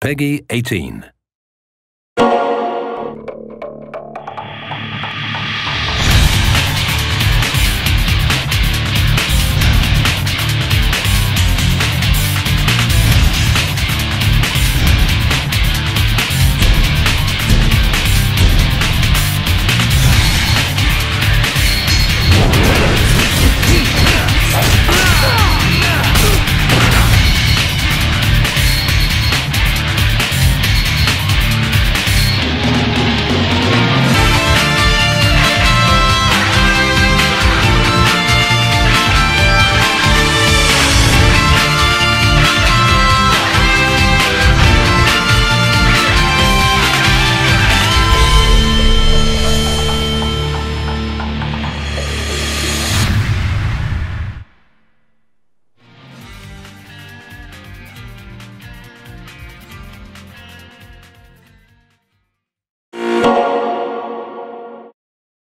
Peggy 18.